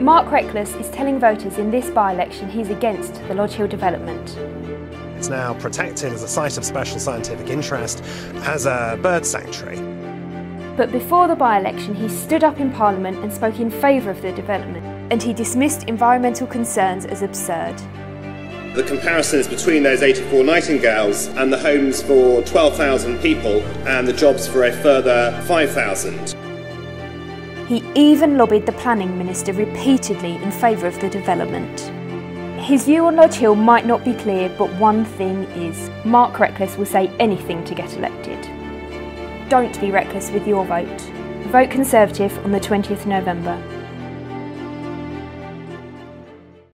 Mark Reckless is telling voters in this by-election he's against the Lodge Hill development. It's now protected as a site of special scientific interest, as a bird sanctuary. But before the by-election he stood up in Parliament and spoke in favour of the development and he dismissed environmental concerns as absurd. The comparisons between those 84 nightingales and the homes for 12,000 people and the jobs for a further 5,000. He even lobbied the planning minister repeatedly in favour of the development. His view on Lodge Hill might not be clear, but one thing is Mark Reckless will say anything to get elected. Don't be reckless with your vote. Vote Conservative on the 20th November.